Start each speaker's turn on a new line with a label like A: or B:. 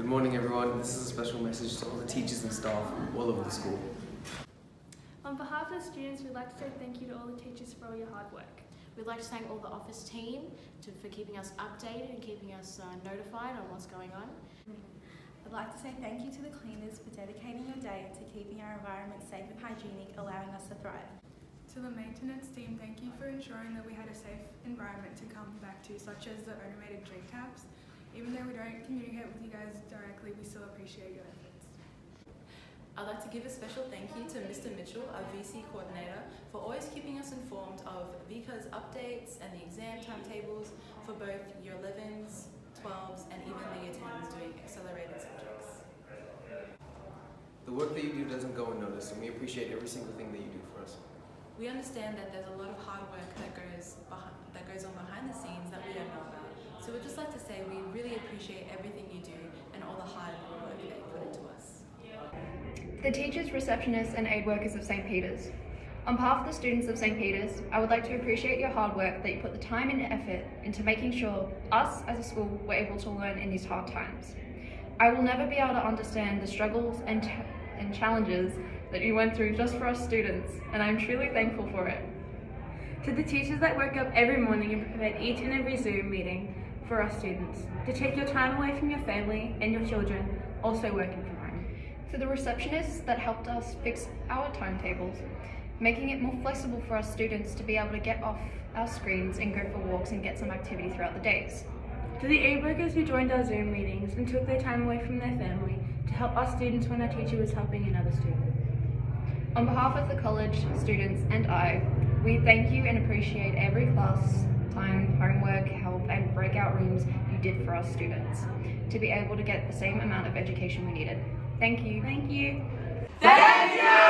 A: Good morning everyone. This is a special message to all the teachers and staff all over the school.
B: On behalf of the students, we'd like to say thank you to all the teachers for all your hard work.
C: We'd like to thank all the office team to, for keeping us updated and keeping us uh, notified on what's going on.
D: I'd like to say thank you to the cleaners for dedicating your day to keeping our environment safe and hygienic, allowing us to thrive.
E: To the maintenance team, thank you for ensuring that we had a safe environment to come back to, such as the automated drink taps. Even though we don't communicate with you guys directly, we still appreciate your efforts.
F: I'd like to give a special thank you to Mr. Mitchell, our VC coordinator, for always keeping us informed of VCAA's updates and the exam timetables for both year 11s, 12s, and even the year 10s doing accelerated subjects.
A: The work that you do doesn't go unnoticed and we appreciate every single thing that you do for us.
F: We understand that there's a lot of hard work that goes behind, that goes on behind the scenes that we don't know about. So we'd just like to say we really appreciate everything you do and all the hard work that you put into us.
G: The teachers, receptionists and aid workers of St. Peter's. On behalf of the students of St. Peter's, I would like to appreciate your hard work that you put the time and effort into making sure us as a school were able to learn in these hard times. I will never be able to understand the struggles and, and challenges that you went through just for us students, and I'm truly thankful for it.
H: To the teachers that wake up every morning and prepare each and every Zoom meeting for us students, to take your time away from your family and your children, also working from home.
G: To the receptionists that helped us fix our timetables, making it more flexible for our students to be able to get off our screens and go for walks and get some activity throughout the days.
H: To the aid workers who joined our Zoom meetings and took their time away from their family to help our students when our teacher was helping another student.
G: On behalf of the college, students and I, we thank you and appreciate every class time, homework, help and breakout rooms you did for us students to be able to get the same amount of education we needed. Thank you.
H: Thank you.
D: Thank